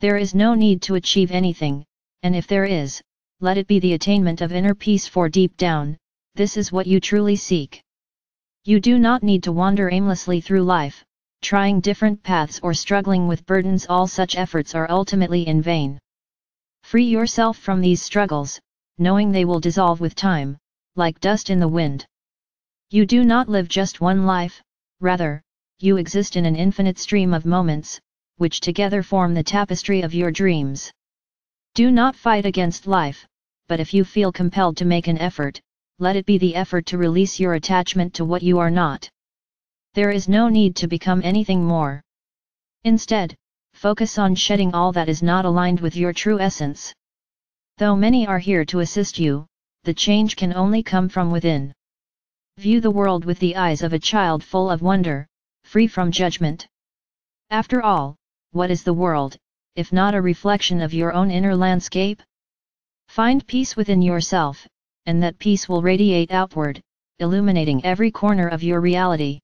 There is no need to achieve anything, and if there is, let it be the attainment of inner peace for deep down, this is what you truly seek. You do not need to wander aimlessly through life, trying different paths or struggling with burdens all such efforts are ultimately in vain. Free yourself from these struggles, knowing they will dissolve with time, like dust in the wind. You do not live just one life, rather, you exist in an infinite stream of moments, which together form the tapestry of your dreams. Do not fight against life, but if you feel compelled to make an effort, let it be the effort to release your attachment to what you are not. There is no need to become anything more. Instead, focus on shedding all that is not aligned with your true essence. Though many are here to assist you, the change can only come from within. View the world with the eyes of a child full of wonder, free from judgment. After all, what is the world, if not a reflection of your own inner landscape? Find peace within yourself, and that peace will radiate outward, illuminating every corner of your reality.